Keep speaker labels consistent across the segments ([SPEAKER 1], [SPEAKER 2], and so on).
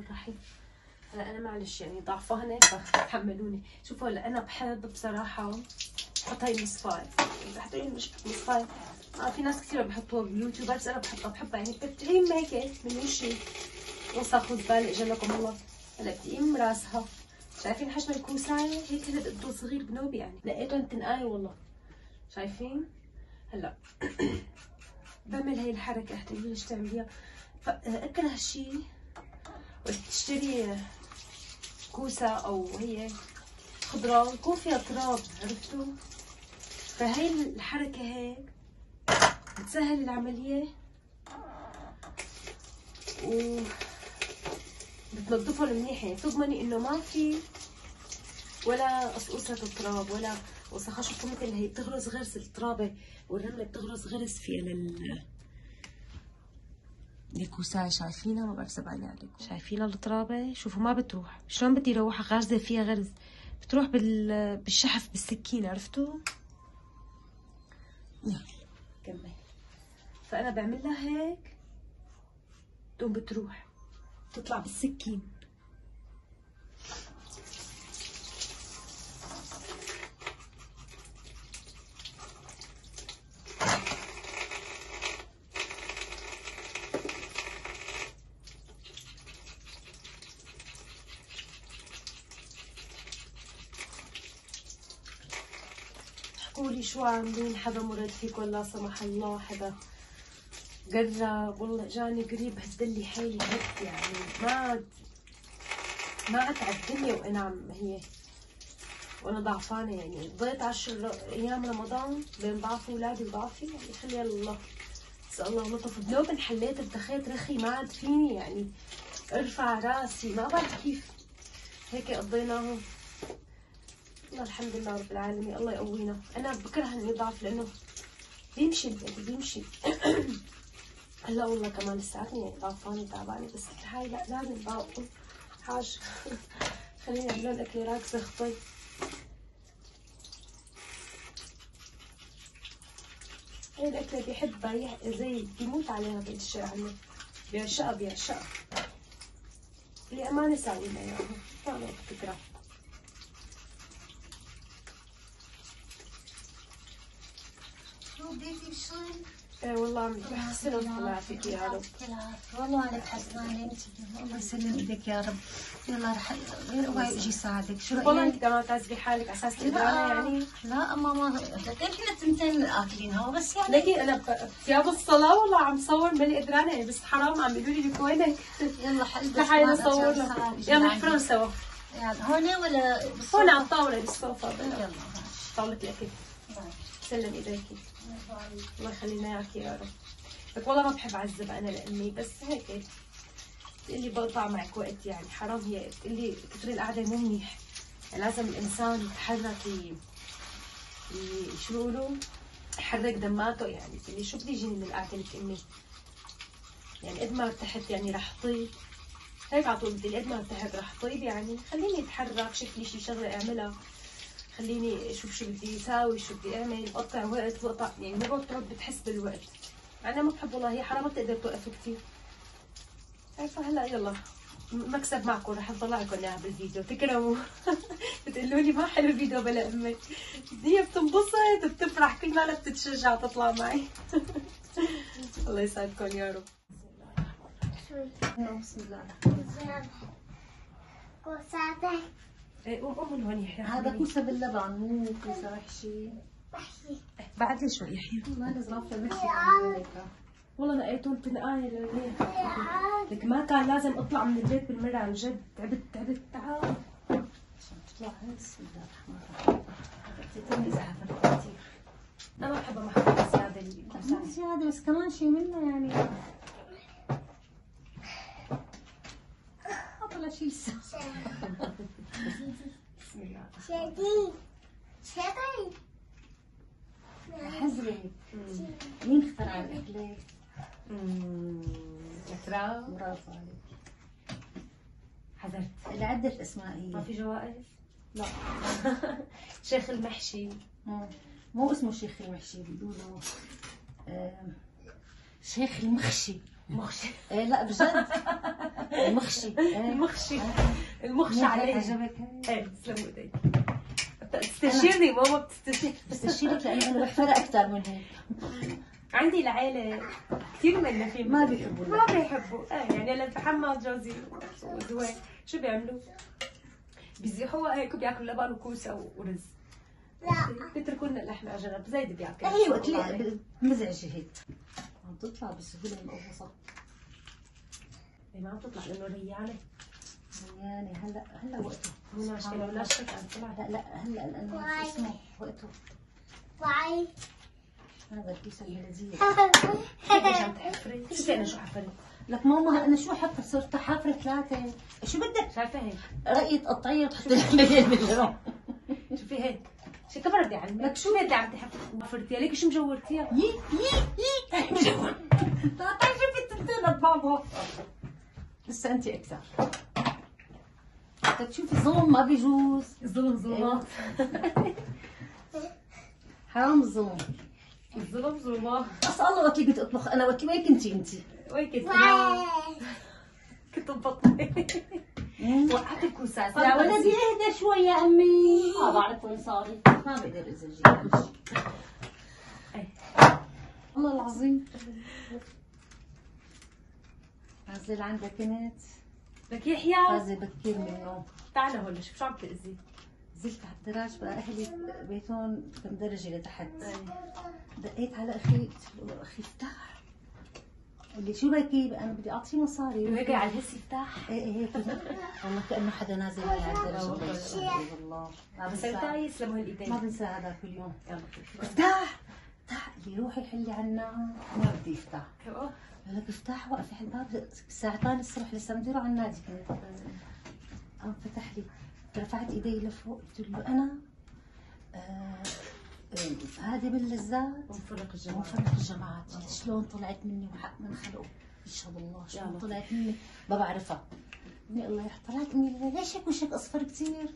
[SPEAKER 1] الرحيم هلا أنا معلش يعني ضعفانه فتحملوني شوفوا هلا أنا بحب بصراحة أحط هاي المصفايه بحط هاي المصفايه آه في ناس كثير بحطوها باليوتيوب بس أنا بحطها بحبها يعني بتقيم هيك من وشي وسخ وزباله اجى لكم الله. هلا بتقيم راسها. شايفين حجم الكوسايه هيك هذا قده صغير بنوبي يعني. لقيتهم تنقاي والله. شايفين؟ هلا. بعمل هاي الحركة احتاج ليش تعمليها فاكره هالشي. وتشتري كوسة أو هي خضرة يكون فيها تراب عرفتوا؟ فهي الحركة هيك بتسهل العملية و بتنظفهم منيح يعني تضمني إنه ما في ولا قصقصة التراب ولا شوفوا مثل هي بتغرز غرس الترابة والرملة بتغرز غرس فيها لل الكوساية شايفينها ما بعرف سبقاني عليكم شايفينها الترابة شوفوا ما بتروح. شلون بدي اروحها غارزة فيها غرز. بتروح بال... بالشحف بالسكين عرفتوا؟ كمل. فأنا بعمل لها هيك. تقوم بتروح. تطلع بالسكين شو عاملين حدا مرض فيكم لا سمح الله حدا. قرب والله جاني قريب هدلي حيلي هد يعني. ما ما على الدنيا وأنا عم هي. وأنا ضعفانة يعني. ضيت عشر أيام رمضان بين ضعفي اولادي وضعفي يعني. خلي الله اسال الله لطف بنوب انحليت ابتخيت رخي ما عاد فيني يعني. أرفع راسي. ما بعرف كيف. هيك قضيناه الله الحمد لله رب العالمين. الله يقوينا. أنا بكره ضعف لأنه بيمشي بيمشي. هلا والله كمان لساتني ضعفانه تعبانة. بس هاي لا لازم ضعف حاج خليني أعمل لهم اكل راكزه خطي هاي الأكلة بيحبها. زي بيموت عليها بيت عنه بيعشقها بيعشقها. اللي ما نساوي لها اياها كانوا فكره
[SPEAKER 2] شو بديتي بشغل؟
[SPEAKER 1] إيه والله الله فيك يا رب.
[SPEAKER 2] والله عليك حسنانة الله يسلم إيدك يا رب. يلا رح اوعي أجي ساعدك شو
[SPEAKER 1] والله
[SPEAKER 2] رايك؟
[SPEAKER 1] أنت كمان تعذبي حالك على أساس تقدرانه يعني.
[SPEAKER 2] لا أما ما إحنا تنتين اكلينها بس يعني
[SPEAKER 1] لكن أنا ثياب الصلاة والله عم صور ماني قدرانة يعني بس حرام عم بيقولوا لي وينك؟
[SPEAKER 2] يلا حلبس
[SPEAKER 1] تعالي نصور يلا نحفرهم سوا.
[SPEAKER 2] هون ولا
[SPEAKER 1] هون على الطاولة بالصوفة.
[SPEAKER 2] يلا.
[SPEAKER 1] طاولة الأكل سلم إيديكي الله يخلينا إياك يا رب. لك والله ما بحب أعذب أنا لأمي بس هيك تقلي بقطع معك وقت يعني حرام هي. تقلي كتر القعدة مو منيح. يعني لازم الإنسان يتحرك. شو بيقولوا؟ يحرك دماته يعني. تقلي شو بدي يجيني من القعدة لك أمي يعني قد ما ارتحت يعني رح طيب. هيك على طول بدي قد ما ارتحت رح طيب يعني. خليني أتحرك شوف لي شي شغلة أعملها. خليني أشوف شو بدي أساوي شو بدي أعمل. أقطع وقت واقطع يعني مرات تقعد بتحس بالوقت. أنا ما بحب والله هي حرام ما بتقدر توقف كثير عارفة هلا يلا. مكسب معكم رح اطلع لكم إياها بالفيديو تكرموا بتقولوا لي ما حلو الفيديو بلا أمك هي بتنبسط بتفرح كل ما بتتشجع تطلع معي. الله يسعدكم يا رب.
[SPEAKER 2] بسم الله.
[SPEAKER 3] كوساتك
[SPEAKER 1] إيه قوم قوم من هون يحيى
[SPEAKER 2] هذا كوسة باللبن مو كوسة محشي
[SPEAKER 1] بعد لي شوي يحيى
[SPEAKER 2] ما عن هيك
[SPEAKER 1] والله لقيتهم تنقاية للبيت لك ما كان لازم أطلع من البيت بالمرة عن جد. تعبت تعبت. تعال.
[SPEAKER 2] عشان تطلع. بسم الله الرحمن الرحيم. تتمي زعفر كثير.
[SPEAKER 1] أنا بحب محبوبة زيادة
[SPEAKER 2] زيادة بس كمان شيء منه يعني. أطلع شيء لسه؟
[SPEAKER 1] بسم الله
[SPEAKER 3] شديد شديد
[SPEAKER 2] حزري. مين اخترع الأكلة؟
[SPEAKER 1] أكرام.
[SPEAKER 2] برافو عليك.
[SPEAKER 1] حذرت.
[SPEAKER 2] العدة أسماء
[SPEAKER 1] ما
[SPEAKER 2] هي
[SPEAKER 1] في جوائز؟
[SPEAKER 2] لا.
[SPEAKER 1] شيخ المحشي.
[SPEAKER 2] مم. مو اسمه شيخ المحشي بيقولوا شيخ المخشي
[SPEAKER 1] مخشي.
[SPEAKER 2] إيه لا بجد. مخشي إيه.
[SPEAKER 1] المخشي. المخشى عليه.
[SPEAKER 2] عجبك؟
[SPEAKER 1] إيه تسلموا ايديك بتستشيرني ماما بتستشير
[SPEAKER 2] بستشيرك لأنه أنا بحفرها أكثر من هيك.
[SPEAKER 1] عندي العيلة كثير منا في
[SPEAKER 2] ما بيحبوا.
[SPEAKER 1] ما بيحبوا. إيه يعني هلا محمد جوزي وزوين شو بيعملوا؟ بيزيحوها هيك بياكلوا لبن وكوسة ورز.
[SPEAKER 3] لا.
[SPEAKER 1] بيتركوا لنا اللحم على جنب. زايد بياكل.
[SPEAKER 2] أيوه مزعجه هيك. عم تطلع بسهولة من القفصه
[SPEAKER 1] إيه، ما عم تطلع لأنه ريانة.
[SPEAKER 2] يعني هلا هلأ وقته.
[SPEAKER 1] مو مشكلة ولا شك عم تطلع.
[SPEAKER 2] لا لا
[SPEAKER 3] هلأ.
[SPEAKER 2] شو اسمه وقته.
[SPEAKER 3] باي.
[SPEAKER 2] هذا الكيس البلديه
[SPEAKER 1] ليش عم تحفري؟ شوفي أنا شو حفرت
[SPEAKER 2] لك ماما أنا شو حتى صرت حافره ثلاثة. شو بدك؟
[SPEAKER 1] شايفة هيك؟
[SPEAKER 2] رأيي تقطعيه وتحطي لي بالجرام
[SPEAKER 1] شوفي هيك؟ شو كبر بدي اعلمك
[SPEAKER 2] لك
[SPEAKER 1] شو بدي عم تحفري حفرتيها ليك شو مجورتيها؟
[SPEAKER 2] يي يي يي. تقطعي شوفي التنتين بابا لسه انت أكثر. تشوفي ظلم ما بيجوز.
[SPEAKER 1] الظلم ظلمات
[SPEAKER 2] حرام الظلم
[SPEAKER 1] الظلم ظلمات
[SPEAKER 2] بس الله وقت اللي كنت أطبخ أنا وقت وين كنتي انت؟
[SPEAKER 1] وين كنت كنت مبطلة وقعت الكوسات
[SPEAKER 2] يا ولدي اهدى شوي يا أمي. ما بعرف وين صاري ما بقدر ازعجك
[SPEAKER 1] إيه.
[SPEAKER 2] والله العظيم. نزل عندك كنت؟
[SPEAKER 1] لك يحيى.
[SPEAKER 2] فازي بكير من النوم
[SPEAKER 1] تعال هون شو عم تأذي؟
[SPEAKER 2] نزلت على الدراج بقى أهلي بيتهم كم درجه لتحت دقيت على أخي قلت له أخي افتح. قال لي شو بكي بقى أنا بدي اعطيه مصاري.
[SPEAKER 1] وهيك على الهس يفتح
[SPEAKER 2] إيه إيه هيك. والله كأنه حدا نازل معي على الدرج والله ما
[SPEAKER 1] بس
[SPEAKER 2] بنسى.
[SPEAKER 1] انت يسلموا هالايدين
[SPEAKER 2] ما بنسى هذا كل يوم. افتح افتح قال لي روحي حلي عنا ما بدي افتح لك افتح وقفي على الباب الساعتين الصبح لسه بدي أروح على النادي. كنت قام فتح لي رفعت إيدي لفوق. قلت له أنا آه، هذه باللذات.
[SPEAKER 1] منفرق الجماعة.
[SPEAKER 2] ومفرق الجماعات. شلون طلعت مني وحق من خلقه؟ يشهد الله شلون. طلعت مني؟ ما بعرفها. مني الله يرحم طلعت مني. ليش هيك وشك أصفر كثير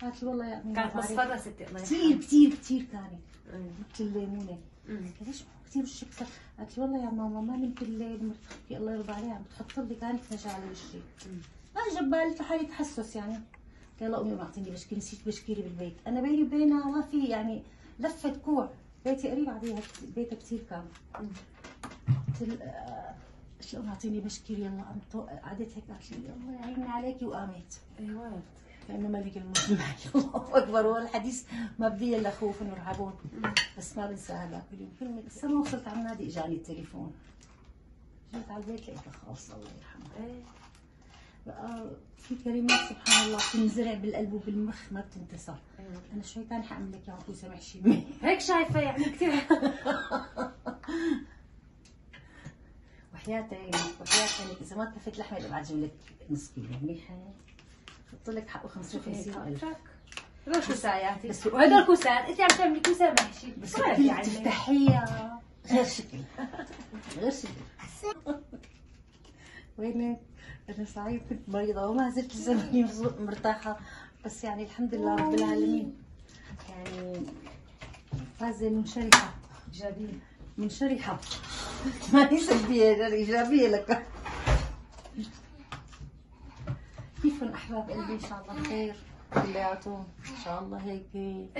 [SPEAKER 2] قالت لي والله يا أمي
[SPEAKER 1] كانت. مصفرة ستي الله
[SPEAKER 2] كثير كثير كثير كانت. مثل لها ليش كثير وشك قالت لي والله يا ماما ما نمت الليل مرتخي الله يرضى عليها عم بتحط لي كانت نجا على وشي. ما جاب بالي حالي تحسس يعني. قال لا أمي ما أعطيني بشكيري نسيت بشكيري بالبيت. أنا بيني وبينها ما في يعني لفه كوع. بيتي قريب عليها بيتها كثير كان. قلت آه، شلون أعطيني بشكيري يلا قمت قعدت هيك قالت لي الله يعيني عليكي وقامت.
[SPEAKER 1] أيوه.
[SPEAKER 2] كانه ملك معي الله أكبر هو الحديث ما بدي إلا خوف ورعبون بس ما بنسى هذا. كل يوم كلمه لسه ما وصلت على النادي إجاني التليفون. جيت على البيت لقيتها خلاص الله يرحمها.
[SPEAKER 1] إيه.
[SPEAKER 2] في كلمات سبحان الله بتنزرع بالقلب وبالمخ ما بتنتسى
[SPEAKER 1] أيوة.
[SPEAKER 2] أنا شوي ثاني حاعمل لك اياها أخوي سامح شيبي
[SPEAKER 1] هيك شايفة يعني كثير.
[SPEAKER 2] وحياة عينك إذا ما كفيت لحمة بدي ابعت لك نص كيلو منيحه حط لك حقه 55 ألف.
[SPEAKER 1] هدول كوساياتي
[SPEAKER 2] بس-
[SPEAKER 1] وهدول كوسات أنت عم تعملي كوسه محشي
[SPEAKER 2] بس
[SPEAKER 1] يعني.
[SPEAKER 2] تفتحيها غير شكل. غير شكل. وينك؟ أنا صحيح كنت مريضة وما زلت لسه مرتاحة بس يعني الحمد لله رب العالمين. يعني فازة منشرحة
[SPEAKER 1] إيجابية.
[SPEAKER 2] منشرحة. ما هي سلبية إيجابية لك. كيفهم أحباب قلبي؟ إن شاء الله خير كلياتهم إن شاء الله هيك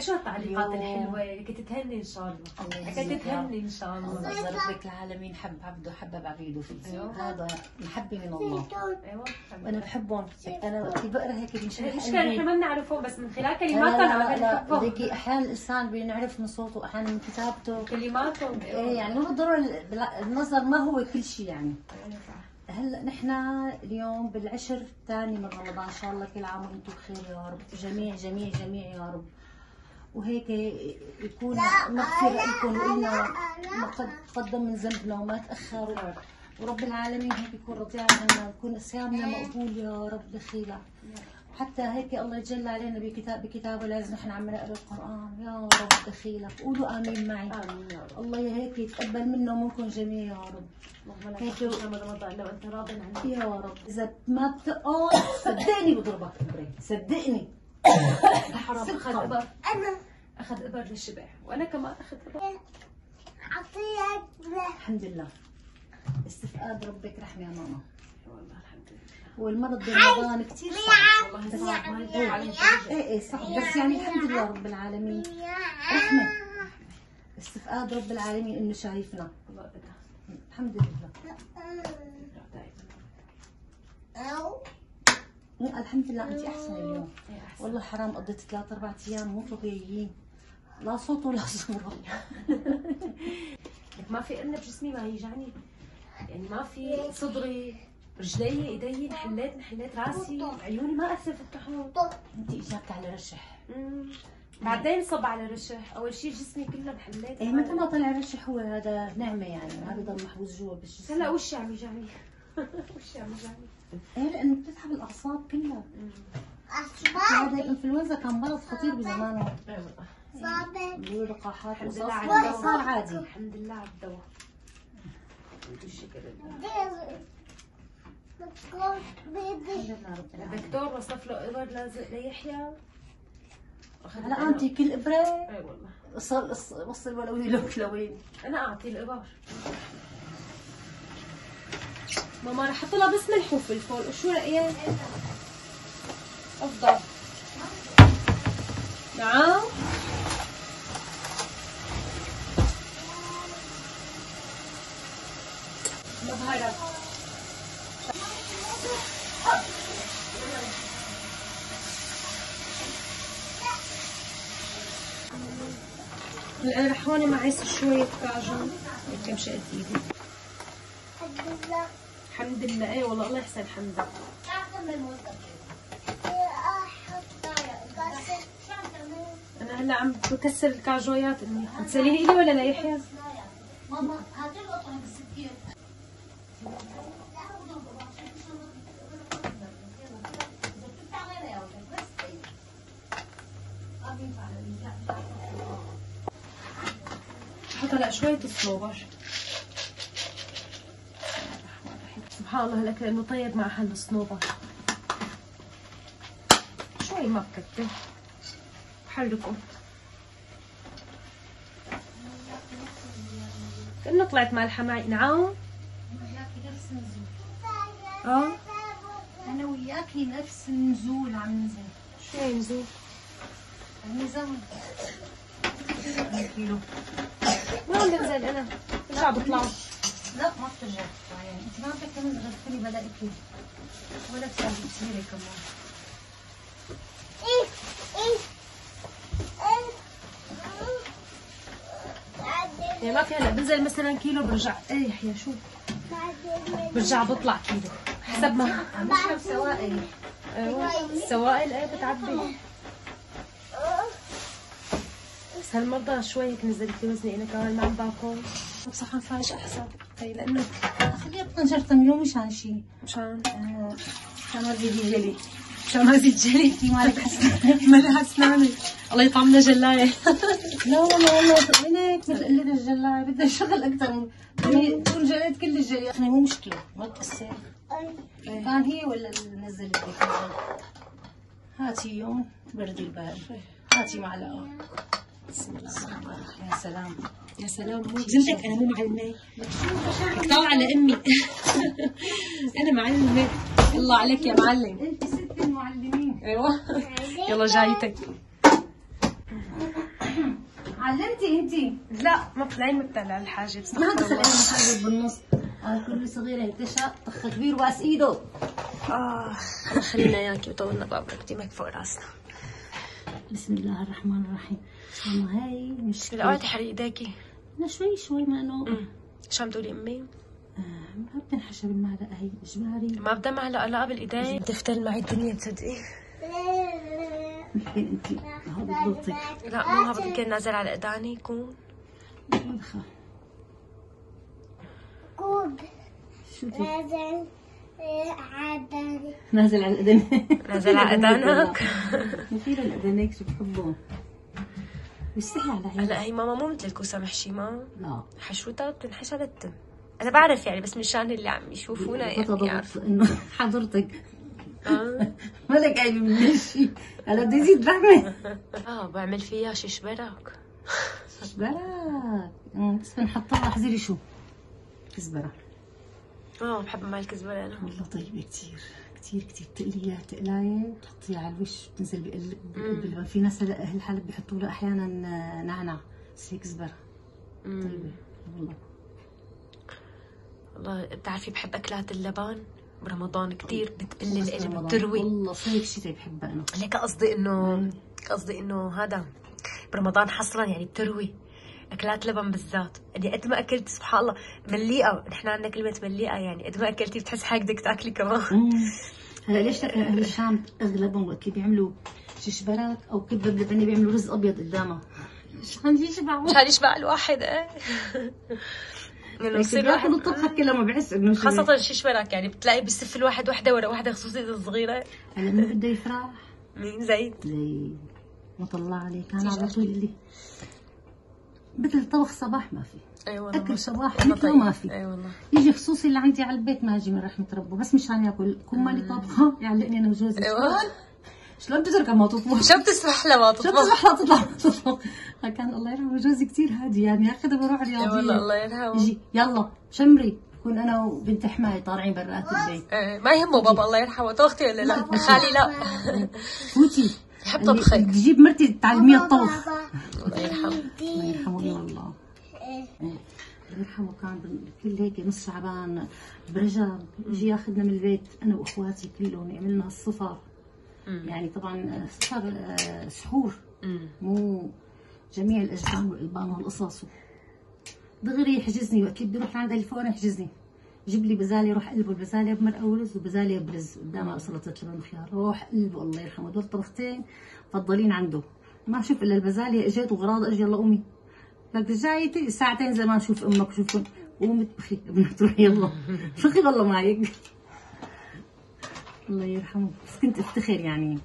[SPEAKER 1] شو التعليقات. الحلوة؟ هيك تتهني إن شاء الله.
[SPEAKER 2] رب.
[SPEAKER 1] تتهني إن شاء الله.
[SPEAKER 2] الله العالمين حب عبده حبب عبيده فيه
[SPEAKER 1] أيوة.
[SPEAKER 2] هذا محبة من الله.
[SPEAKER 1] أيوه.
[SPEAKER 2] وأنا بحبهم. أنا وقت بقرا هيك بينشرح
[SPEAKER 1] مش
[SPEAKER 2] قلبي
[SPEAKER 1] ما بنعرفهم بس من خلال
[SPEAKER 2] لا.
[SPEAKER 1] بنحبهم.
[SPEAKER 2] ليكي أحيانا الإنسان بينعرف من صوته أحيانا من كتابته.
[SPEAKER 1] كلماتهم.
[SPEAKER 2] إيه يعني هو ضرر بالع- النظر ما هو كل شيء يعني.
[SPEAKER 1] أيوة.
[SPEAKER 2] هلا نحن اليوم بالعشر الثاني من رمضان. إن شاء الله كل عام وأنتم بخير يا رب. جميع جميع جميع يا رب. وهيك يكون مغفرة لكم وإلنا ما قد قدم من ذنبنا وما تأخر ورب العالمين هيك يكون راضي عنا يكون صيامنا مقبول يا رب دخيلة حتى هيك الله يجل علينا بكتاب بكتابه لازم نحن عم نقرأ القرآن. يا رب دخيلة قولوا آمين معي.
[SPEAKER 1] آمين يا رب.
[SPEAKER 2] الله هيك يتقبل منا ومنكم جميع يا رب.
[SPEAKER 1] اللهم من رمضان لو أنت راض عني
[SPEAKER 2] يا رب. إذا ما بتقعد صدقني بضربك. ابري صدقني.
[SPEAKER 1] حرام.
[SPEAKER 2] أخذ.
[SPEAKER 1] أبر.
[SPEAKER 3] أنا.
[SPEAKER 1] أخذ أبر للشبع وأنا كمان أخذ
[SPEAKER 3] أبر.
[SPEAKER 2] الحمد لله. استفقاد ربك رحمة يا ماما.
[SPEAKER 1] والله الحمد
[SPEAKER 2] والمرض برمضان كثير صعب.
[SPEAKER 1] والله صعب ما عليه
[SPEAKER 2] إيه إيه صعب بس يعني الحمد لله رب العالمين. رحمة. استفقاد رب العالمين إنه شايفنا. الحمد لله. لا، الحمد لله. انت أحسن اليوم.
[SPEAKER 1] إيه،.
[SPEAKER 2] والله حرام قضيت ثلاث أربع أيام مو طبيعيين. لا صوت ولا صورة.
[SPEAKER 1] لك ما في قرنة بجسمي ما يجعني. يعني ما في صدري. رجلي إيدي انحليت انحليت راسي عيوني ما اثر فتحون
[SPEAKER 2] انت اجاك على رشح.
[SPEAKER 1] مم. بعدين صب على رشح. أول شيء جسمي كله انحليت
[SPEAKER 2] إيه متى ما طلع رشح هو هذا نعمة يعني ما بضل محبوس جوا بالجسم.
[SPEAKER 1] هلا وشي عم يجعني وشي عم يجعني
[SPEAKER 2] إيه لأنه بتتعب الأعصاب كلها. هذا الانفلونزا كان مرض خطير بزمانه.
[SPEAKER 1] والله.
[SPEAKER 2] بيقولوا لقاحات
[SPEAKER 1] الحمد
[SPEAKER 2] وصف
[SPEAKER 1] لله على
[SPEAKER 2] هلا
[SPEAKER 1] الدواء.
[SPEAKER 2] صار عادي.
[SPEAKER 1] الحمد لله على الدواء. الدكتور وصف له ابر لازق ليحيى. أخذت
[SPEAKER 2] هلا
[SPEAKER 1] أنا-
[SPEAKER 2] انت كل إبرة.
[SPEAKER 1] أي والله.
[SPEAKER 2] وصل وصل ولو لك لوين
[SPEAKER 1] أنا أعطي الابر ماما رح أحط لها بس ملح وفلفل شو رأيك؟ أفضل نعم مبهرة هلا رح هون معي شوية كاجو هيك كم شقت ايدي الحمد لله. اي والله الله يحسن الحمد أنا هلا عم بكسر الكاجويات امي هتسليني ايدي ولا لا يحيى؟
[SPEAKER 2] ماما هات القطعه بالسكين
[SPEAKER 1] بحط هلا شوية الصوبر. سبحان الله هلك لأنه طيب مع هال الصنوبر شوي ما بكتر بحركه كأنه طلعت مالحة معي نعم. آه.
[SPEAKER 2] أنا وياكي نفس النزول عم ننزل
[SPEAKER 1] شو ينزل
[SPEAKER 2] النزول
[SPEAKER 1] كيلو بطلع
[SPEAKER 2] لا ما بترجع يعني أنت ما بدك كمان غير تكوني بلاقيكي ولا بتساوي بصيري كمان.
[SPEAKER 1] يعني ما في هلا بنزل مثلا كيلو برجع. إيه يحيى شو؟ برجع بطلع كيلو. حسب ما
[SPEAKER 2] عم بشرب سوائل.
[SPEAKER 1] أيوه السوائل إيه بتعبي. بس هالمرة شوي هيك نزلت لي وزني أنا كمان ما عم باكل؟ بصراحة فايش أحسن. هي لأنه
[SPEAKER 2] خليها بطنجرة تميلو مشان شيء
[SPEAKER 1] مشان؟
[SPEAKER 2] آه، مشان ما زيد جلي.
[SPEAKER 1] مشان ما زيد جري
[SPEAKER 2] انت مالك حسنة
[SPEAKER 1] مالها اسناني الله يطعمنا جلاية.
[SPEAKER 2] لا والله والله وينك مثل قلة الجلاية. بدها شغل أكثر من يعني تكون جليت كل الجلي أخي مو مشكلة. ما تأثر. كان هي ولا نزل بدك هاتي يوم. بردي البال هاتي معلقة. بسم الله يا سلام.
[SPEAKER 1] يا سلام. مو جنتك أنا مو معلمة طالعة على أمي. أنا معلمة الله عليك يا معلم.
[SPEAKER 2] أنت ست المعلمين.
[SPEAKER 1] أيوه. يلا جايتك.
[SPEAKER 2] علمتي أنت؟
[SPEAKER 1] لا ما طلعين مبتلع الحاجب
[SPEAKER 2] ما دخل أنا محاجب بالنص. كل صغيرة اكتشف طخ كبير واس ايده
[SPEAKER 1] آه خلينا إياكي وطولنا بابرك ديمك فوق راسنا.
[SPEAKER 2] بسم الله الرحمن الرحيم. ماما هاي
[SPEAKER 1] لا
[SPEAKER 2] مشكلة
[SPEAKER 1] اوعي تحرقي إيديكي.
[SPEAKER 2] أنا شوي شوي ما انه
[SPEAKER 1] شو عم تقولي أمي؟
[SPEAKER 2] آه، ما بتنحشى بالمعلقة هي إجباري.
[SPEAKER 1] ما بدها معلقة لا بالايدين تفتل معي الدنيا تصدقي.
[SPEAKER 2] انت ضغطك
[SPEAKER 1] لا مو هذا يمكن نازل على ايداني يكون.
[SPEAKER 2] مدخل
[SPEAKER 3] كوب.
[SPEAKER 2] شو
[SPEAKER 3] نازل.
[SPEAKER 2] نازل على الاذن
[SPEAKER 1] نازل على ايدانك
[SPEAKER 2] مثير الاذنيك شو بحبهم بيستحي على
[SPEAKER 1] هلا هي ماما مو مثل الكوسة محشي ما.
[SPEAKER 2] لا.
[SPEAKER 1] حشوتها بتنحش على التم أنا بعرف يعني بس مشان اللي عم يشوفونا يعني يعرفوا.
[SPEAKER 2] إنه حضرتك.
[SPEAKER 1] آه.
[SPEAKER 2] مالك قايل من شيء هلا بده يزيد لحمه
[SPEAKER 1] آه بعمل فيها شيش براك.
[SPEAKER 2] كزبرة أمم، بس بنحط لها حزيري شو؟ كزبرة
[SPEAKER 1] آه بحب مع الكزبره أنا.
[SPEAKER 2] والله طيبة كتير كتير كتير. تقليها تقلاية بتحطيها على الوش بتنزل بقلب اللبن في ناس هلا أهل الحلب بيحطوا له أحيانا نعناع بس هي كزبرة طيبة والله.
[SPEAKER 1] والله بتعرفي بحب أكلات اللبن برمضان كثير بتقل القلب. بتروي.
[SPEAKER 2] والله صيف شتاء بحبها أنا.
[SPEAKER 1] ليك قصدي انه. قصدي إنه هذا برمضان حصرا يعني بتروي. أكلات لبن بالذات. يعني قد ما أكلت سبحان الله مليئة. نحن عندنا كلمة مليئة يعني قد ما أكلتي بتحس حالك بدك تاكلي كمان.
[SPEAKER 2] هلا ليش تأكل أهل الشام؟ اغلبهم وقت اللي بيعملوا ششبرات أو كبه بلبنه بيعملوا رز أبيض قدامها. عشان يشبعوا
[SPEAKER 1] مشان يشبع الواحد إيه.
[SPEAKER 2] بياكل
[SPEAKER 1] الواحد
[SPEAKER 2] الطبخه كلها ما بحس إنه.
[SPEAKER 1] خاصة شيش براك يعني بتلاقي بيسف الواحد وحدة ورا وحدة خصوصي الصغيرة
[SPEAKER 2] هلا مين بده يفرح؟
[SPEAKER 1] مين؟ زيد.
[SPEAKER 2] زي ما طلع عليك أنا على طول اللي مثل طبخ صباح ما في.
[SPEAKER 1] والله أكل
[SPEAKER 2] صباح. مثله ما في.
[SPEAKER 1] أي والله.
[SPEAKER 2] يجي خصوصي اللي عندي على البيت ما أجي من رحمة ربه. بس مشان ياكل. كون مالي طابخه يعلقني أنا وجوزي.
[SPEAKER 1] أيوه
[SPEAKER 2] شلون تترك ما تطبخ؟
[SPEAKER 1] شو بتسمح لها ما
[SPEAKER 2] شو
[SPEAKER 1] تطبخ؟
[SPEAKER 2] تطلع لا تطلع ما تطبخ؟ كان الله يرحمه جوزي كثير هادي. يعني ياخذها بروح
[SPEAKER 1] أي والله
[SPEAKER 2] رياضيه
[SPEAKER 1] الله يرحمه.
[SPEAKER 2] يجي يلا شمري. بكون أنا وبنت حماي طالعين برات البيت.
[SPEAKER 1] ما يهمه بابا الله يرحمه. توختي ولا لا؟
[SPEAKER 2] لا.
[SPEAKER 1] خالي لا.
[SPEAKER 2] فوتي
[SPEAKER 1] بحب طبخك
[SPEAKER 2] تجيب مرتي تعلميها الطبخ
[SPEAKER 1] الله يرحمه.
[SPEAKER 2] الله يرحمه. يا الله إيه. الله يرحمه. كان كل هيك نص شعبان برجب يجي ياخذنا من البيت. أنا وأخواتي كلهم يعملنا الصفر. يعني طبعا صفر آه، سحور. مو جميع الاجبان والألبان والقصص. دغري يحجزني وقت اللي بروح لعند اللي فوق يحجزني. جيب لي بزالي روح قلبه البزاليه بمرقه ورز وبزاليه برز قدامها سلطه لبن وخيار روح قلبه الله يرحمه. دول طبختين مفضلين عنده. ما أشوف إلا البزاليه اجت وغراض أجي يلا قومي لك جايتي ساعتين زمان شوف أمك وشوف قومي اطبخي ابنك تروح يلا. شوفي والله معك الله يرحمه. بس كنت أفتخر يعني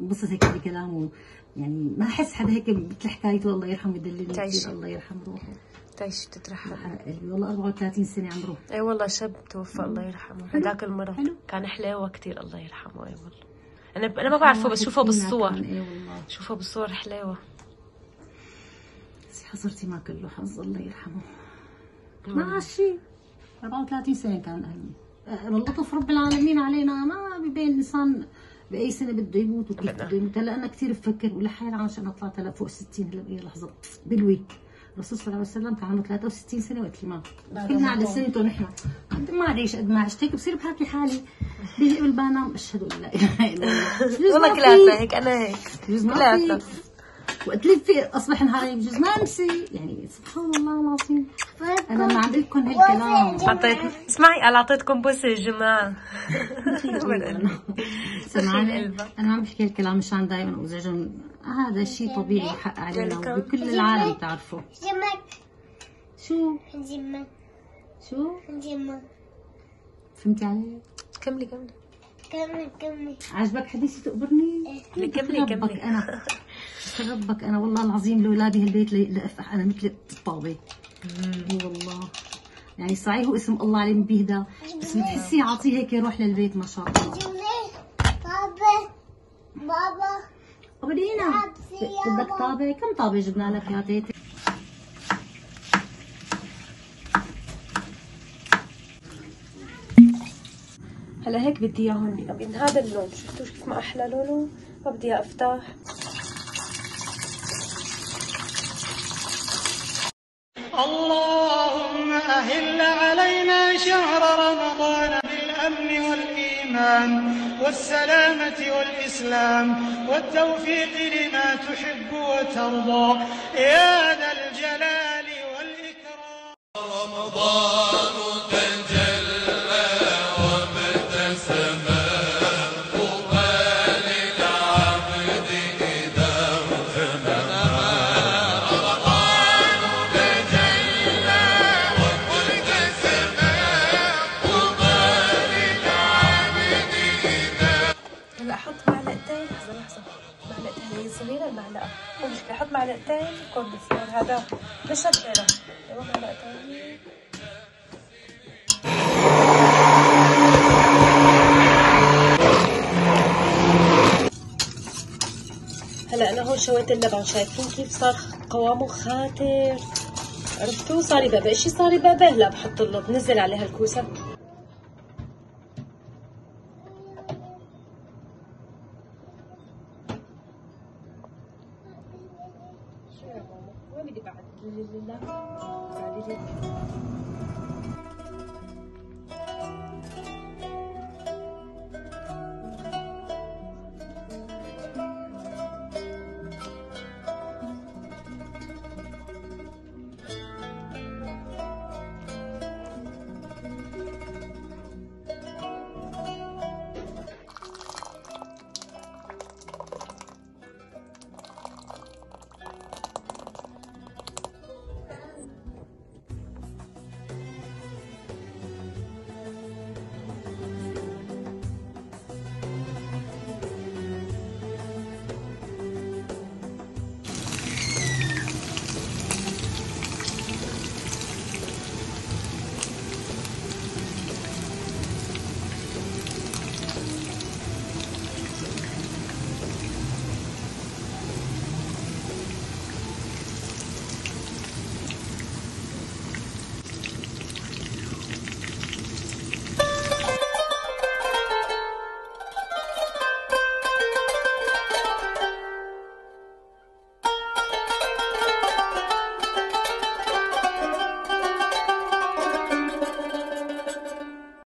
[SPEAKER 2] انبسط هيك بكلامه. يعني ما أحس حدا هيك مثل حكايته الله يرحمه يدللني الله يرحم روحه
[SPEAKER 1] تعيش تترحم
[SPEAKER 2] قلبي والله 34 سنة عمره.
[SPEAKER 1] اي والله شاب توفى الله يرحمه. هذاك المرض. كان حلاوة كثير الله يرحمه اي والله. أنا أنا ما بعرفه بس شوفه بالصور.
[SPEAKER 2] اي والله.
[SPEAKER 1] شوفه بالصور حلاوة.
[SPEAKER 2] بس حصرتي ما كله حظ الله يرحمه. ما شيء 34 سنة كان أهلي. من لطف رب العالمين علينا. ما ببين الانسان بأي سنة بده يموت وكيف. بده يموت. هلا أنا كثير بفكر ولحالي عشان اطلع هلا فوق 60 هلا بأي لحظة. بلوي الرسول صلى الله عليه وسلم كان عمره 63 سنة وقت اللي مات كلنا على. سنته نحن. قد ما عايش قد ما عشت هيك بصير بحكي حالي بيجي قبل بنام أشهد أن لا إله إلا الله.
[SPEAKER 1] والله كلاتنا هيك أنا هيك.
[SPEAKER 2] بجوز ما
[SPEAKER 1] كلاتنا
[SPEAKER 2] في وقت اللي في أصبح نهاري بجوز ما امسي يعني سبحان الله العظيم. أنا ما عم بقول لكم هالكلام
[SPEAKER 1] اعطيت اسمعي أنا أعطيتكم بوسه يا جماعة.
[SPEAKER 2] سمعاني. أنا ما عم بحكي الكلام مشان دائما ازعجهم هذا شيء طبيعي حق علينا. وبكل العالم تعرفوا
[SPEAKER 3] جمك
[SPEAKER 2] شو؟
[SPEAKER 3] جمك
[SPEAKER 2] شو؟
[SPEAKER 3] جمك
[SPEAKER 2] فهمتي علي؟
[SPEAKER 1] كملي كملي.
[SPEAKER 3] كمل كمل.
[SPEAKER 2] عجبك حديثي تقبرني؟
[SPEAKER 1] كملي كملي. كملي
[SPEAKER 2] أنا. ربك أنا والله العظيم لولا بهالبيت لافح أنا مثل الطابة. أي والله. يعني صحيح هو اسم الله عليه بيهدى بس بتحسي عاطيه هيك روح للبيت ما شاء الله.
[SPEAKER 3] بابا. بابا
[SPEAKER 2] قبلينا بدك طابة؟ كم طابة جبنا لك يا تيتي؟
[SPEAKER 1] هلا هيك بدي اياهم من هذا اللون. شفتوا كيف ما أحلى لونه؟ ما بدي اياه أفتح.
[SPEAKER 4] اللهم أهل علينا شهر رمضان بالأمن والإيمان والسلامة والإسلام والتوفيق لما تحب وترضى. يا ذا الجلال والإكرام.
[SPEAKER 1] هلا معلقتين corn flour هذا معلقتين هلا أنا هون شويت اللبن شايفين كيف صار قوامه خاتر عرفتوا؟ صار يبقى شي صار يبقى هلا بحط له بنزل عليها الكوسة. وجدي بعد. لله بعد